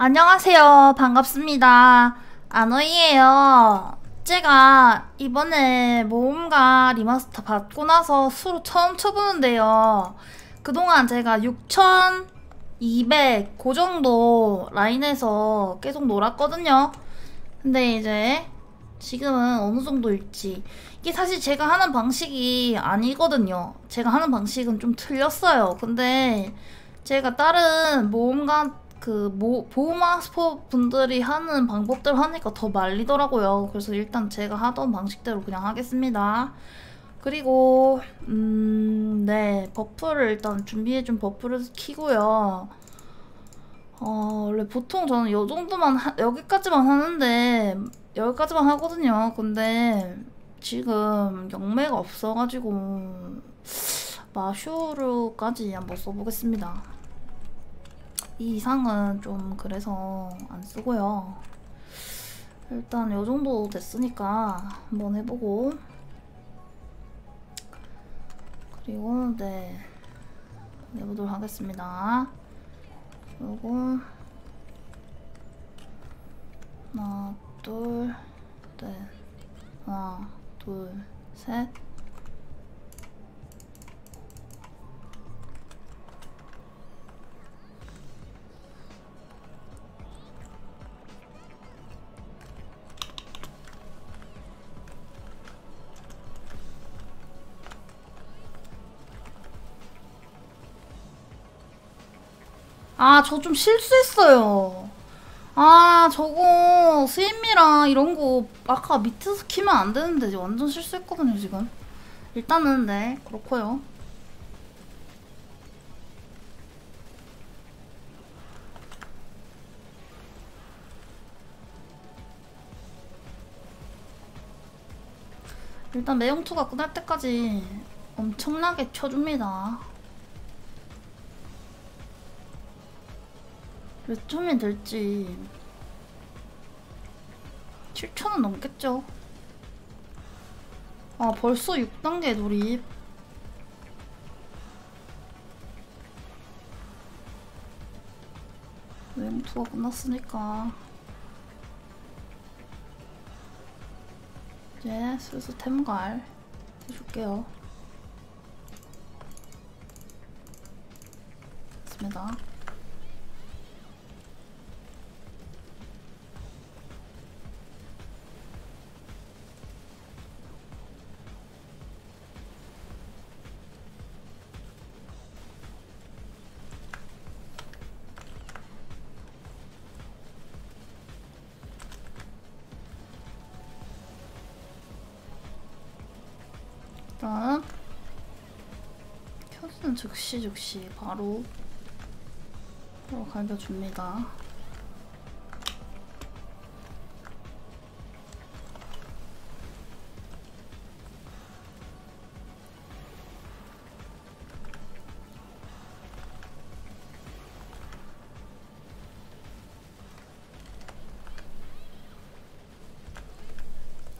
안녕하세요. 반갑습니다. 아노이에요. 제가 이번에 모험가 remaster 받고 나서 수로 처음 쳐보는데요. 그동안 제가 6,200 그 정도 라인에서 계속 놀았거든요. 근데 이제 지금은 어느 정도일지 이게 사실 제가 하는 방식이 아니거든요. 제가 하는 방식은 좀 틀렸어요. 근데 제가 다른 모험가 그 모, 보우마스터 분들이 하는 방법대로 하니까 더 말리더라고요. 그래서 일단 제가 하던 방식대로 그냥 하겠습니다. 그리고 음, 네 buff를 일단 준비해준 buff를 키고요. 어, 원래 보통 저는 요 정도만 하, 여기까지만 하는데 여기까지만 하거든요. 근데 지금 영매가 없어가지고 마슈르까지 한번 써보겠습니다. 이 이상은 좀 그래서 안 쓰고요. 일단 요 정도 됐으니까 한번 해보고 그리고 네 내보도록 하겠습니다. 요거 하나 둘 넷, 하나 둘셋 아, 저 좀 실수했어요. 아, 저거 스임미랑 이런 거 아까 밑에서 키면 안 되는데 완전 실수했거든요, 지금. 일단은 네, 그렇고요. 일단 매용투가 끝날 때까지 엄청나게 쳐줍니다. 몇 점이 될지. 7천원 넘겠죠. 아 벌써 6단계 돌입. 외투가 끝났으니까. 이제 슬슬 템갈 해줄게요. 됐습니다 일단 켜주는 즉시 즉시 바로 바로 갈겨줍니다.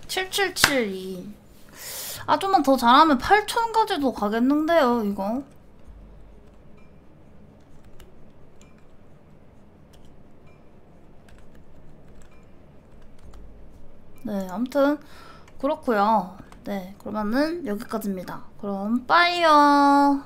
칠칠칠이 아 좀만 더 잘하면 8천까지도 가겠는데요 이거. 네 아무튼 그렇고요. 네 그러면은 여기까지입니다. 그럼 빠이요